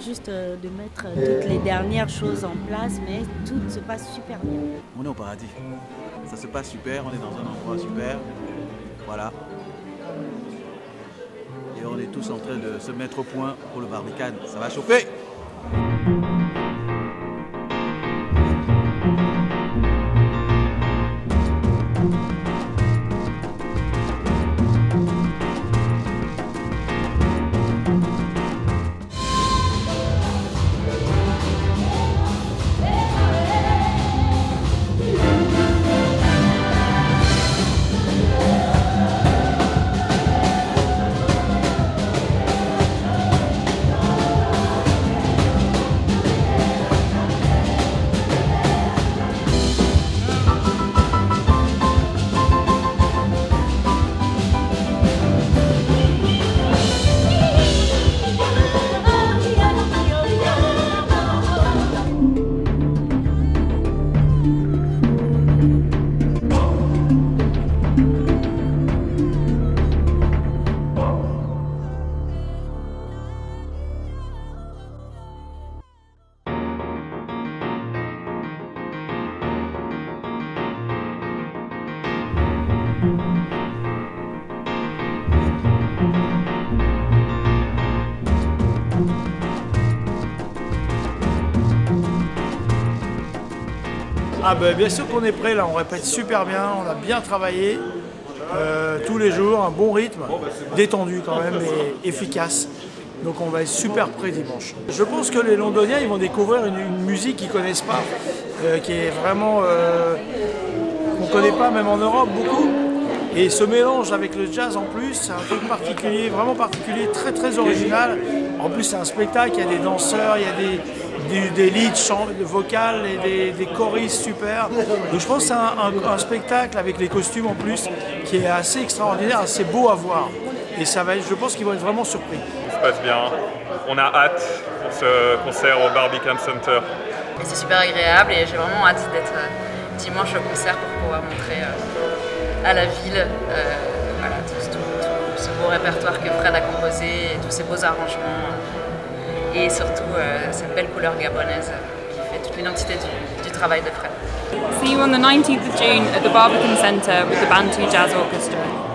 Juste euh, de mettre euh, toutes les dernières choses en place, mais tout se passe super bien. On est au paradis. Ça se passe super, on est dans un endroit super. Voilà. Et on est tous en train de se mettre au point pour le barbicane. Ça va chauffer Ah ben, bien sûr qu'on est prêt là, on répète super bien, on a bien travaillé euh, tous les jours, un bon rythme, détendu quand même et efficace. Donc on va être super prêt dimanche. Je pense que les Londoniens ils vont découvrir une, musique qu'ils ne connaissent pas, euh, qui est vraiment euh, qu'on ne connaît pas même en Europe beaucoup. Et ce mélange avec le jazz en plus, c'est un truc particulier, vraiment particulier, très très original. En plus c'est un spectacle, il y a des danseurs, il y a des, des, leads vocales et des, choristes super. Donc je pense que c'est un, spectacle avec les costumes en plus qui est assez extraordinaire, assez beau à voir. Et ça va je pense qu'ils vont être vraiment surpris. Ça se passe bien. On a hâte pour ce concert au Barbican Center. c'est super agréable et j'ai vraiment hâte d'être euh, dimanche au concert pour pouvoir montrer euh, à la ville euh, tout, ce beau répertoire que Fred a composé et tous ces beaux arrangements et surtout euh, cette belle couleur gabonaise qui fait toute l'identité du, du travail de Fred. See you on the 19th of June at the Barbican Centre with the Bantu Jazz Orchestra.